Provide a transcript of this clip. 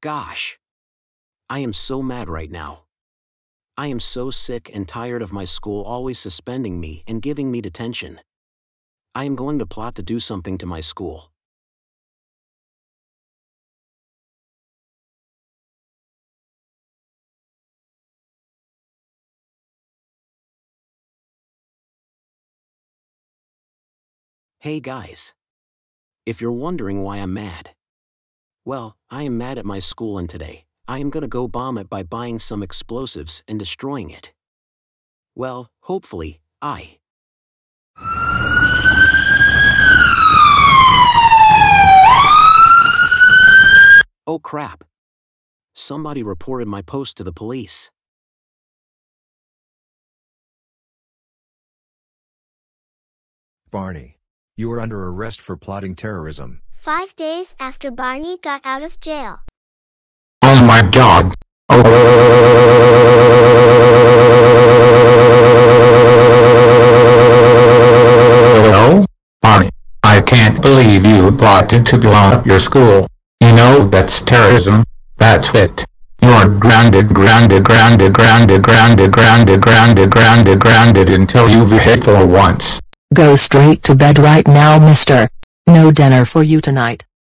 Gosh. I am so mad right now. I am so sick and tired of my school always suspending me and giving me detention. I am going to plot to do something to my school. Hey guys. If you're wondering why I'm mad, well, I am mad at my school and today, I am gonna go bomb it by buying some explosives and destroying it. Well, hopefully, I. Oh crap. Somebody reported my post to the police. Barney. You are under arrest for plotting terrorism. Five days after Barney got out of jail. Oh my god. Oh, Barney, I can't believe you plotted to blow up your school. You know that's terrorism. That's it. You're grounded, grounded, grounded, grounded, grounded, grounded, grounded, grounded, grounded until you behave for once. Go straight to bed right now mister. No dinner for you tonight.